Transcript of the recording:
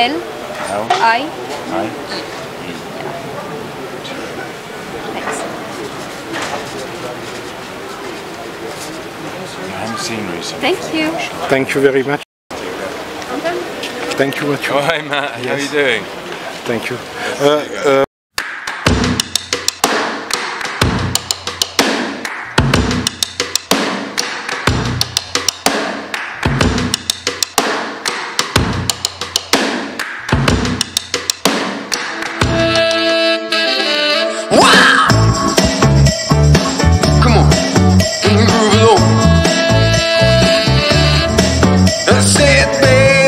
L L I I Thanks. I haven't seen recently. Thank you. Thank you very much. Thank you, Mathieu. Oh, hi Matt, how are you doing? Thank you. Uh, uh, with me.